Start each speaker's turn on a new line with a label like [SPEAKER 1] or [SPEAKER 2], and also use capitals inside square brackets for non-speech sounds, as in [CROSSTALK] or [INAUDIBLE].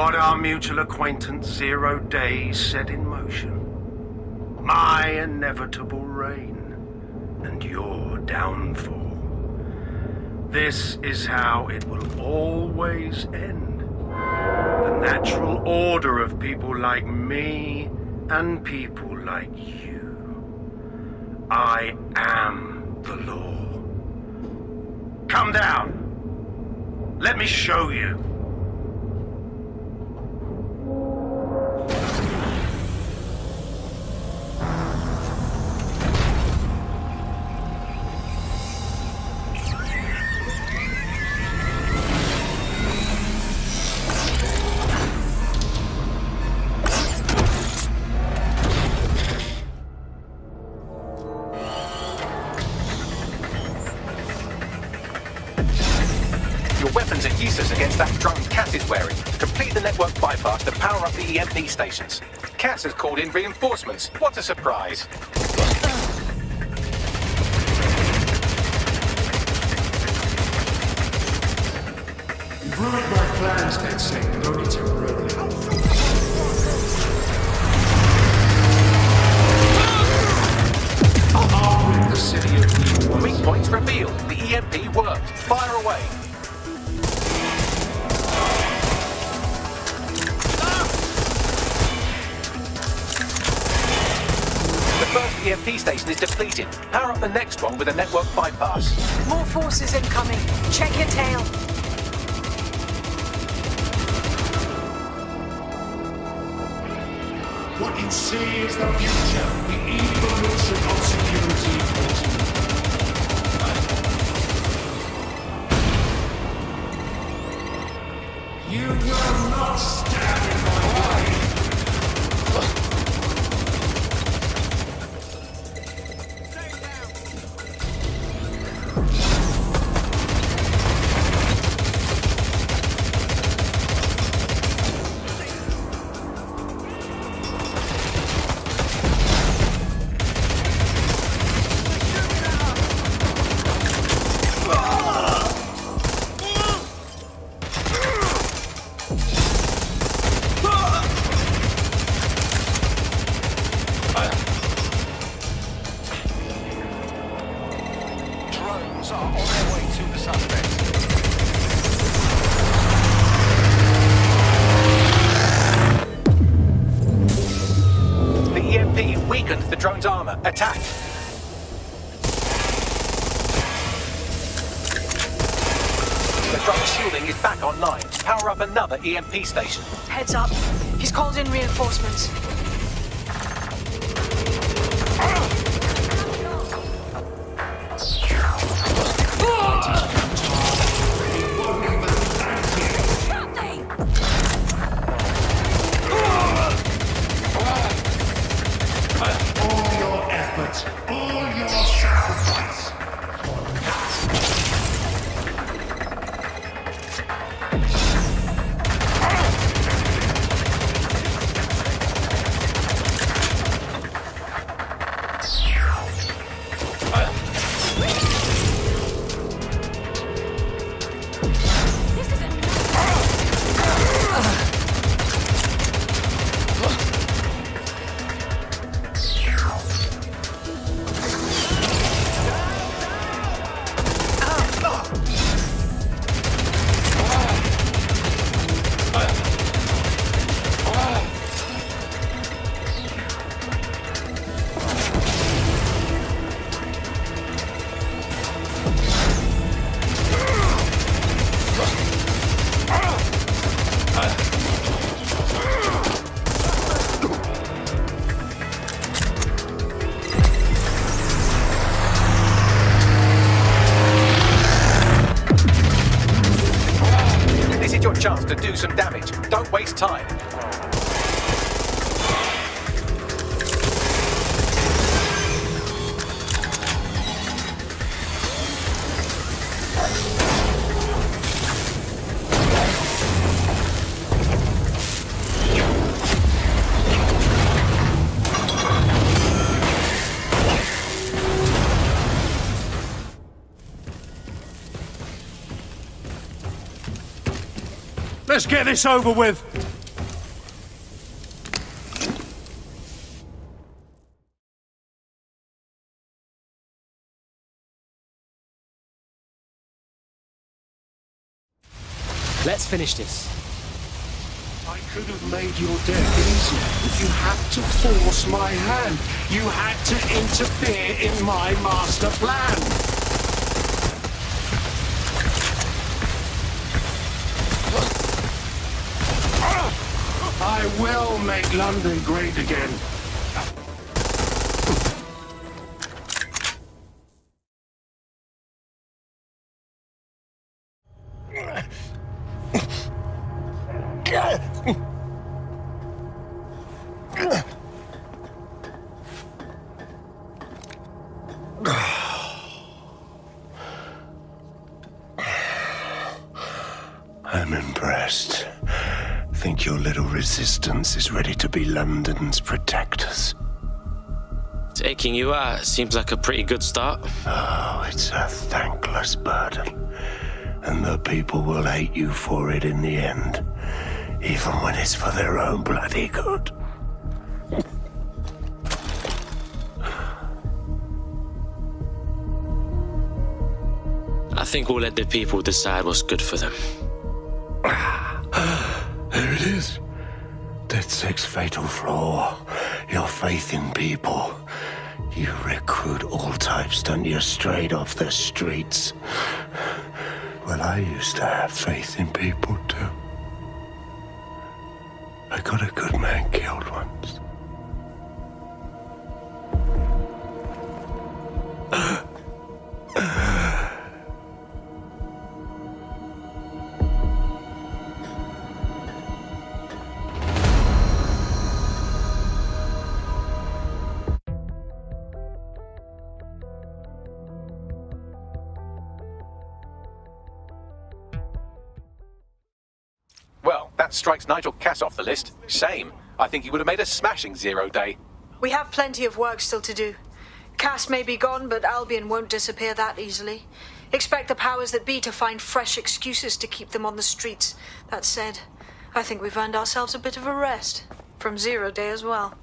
[SPEAKER 1] what our mutual acquaintance Zero Days set in motion. My inevitable reign and your downfall. This is how it will always end. The natural order of people like me and people like you. I am the law. Come down. Let me show you.
[SPEAKER 2] Is wearing. Complete the network bypass to power up the EMP stations. Cass has called in reinforcements. What a surprise.
[SPEAKER 3] You've ruined my plans, DedSec, but.
[SPEAKER 2] EMP station is depleted. Power up the next one with a network bypass.
[SPEAKER 4] More forces incoming. Check your tail.
[SPEAKER 3] What you see is the future, the evolution of security. You will not stand
[SPEAKER 2] EMP weakened the drone's armor. Attack! The drone's shielding is back online. Power up another EMP station.
[SPEAKER 4] Heads up. He's called in reinforcements.
[SPEAKER 3] All your sacrifice.
[SPEAKER 2] To do some damage. Don't waste time.
[SPEAKER 1] Let's get this over with.
[SPEAKER 5] Let's finish this.
[SPEAKER 3] I could have made your death easier. You had to force my hand. You had to interfere in my master plan. Make London great again.
[SPEAKER 1] I'm impressed. Think your little resistance is ready to be London's protectors.
[SPEAKER 6] Taking you out seems like a pretty good start.
[SPEAKER 1] Oh, it's a thankless burden. And the people will hate you for it in the end, even when it's for their own bloody good.
[SPEAKER 6] I think we'll let the people decide what's good for them. [SIGHS] [SIGHS] [SIGHS]
[SPEAKER 1] It is. DedSec's fatal flaw. Your faith in people. You recruit all types, don't you, straight off the streets. Well, I used to have faith in people, too. I got a good man killed once.
[SPEAKER 2] That strikes Nigel Cass off the list. Shame. I think he would have made a smashing zero day.
[SPEAKER 4] We have plenty of work still to do. Cass may be gone, but Albion won't disappear that easily. Expect the powers that be to find fresh excuses to keep them on the streets. That said, I think we've earned ourselves a bit of a rest. From Zero Day as well.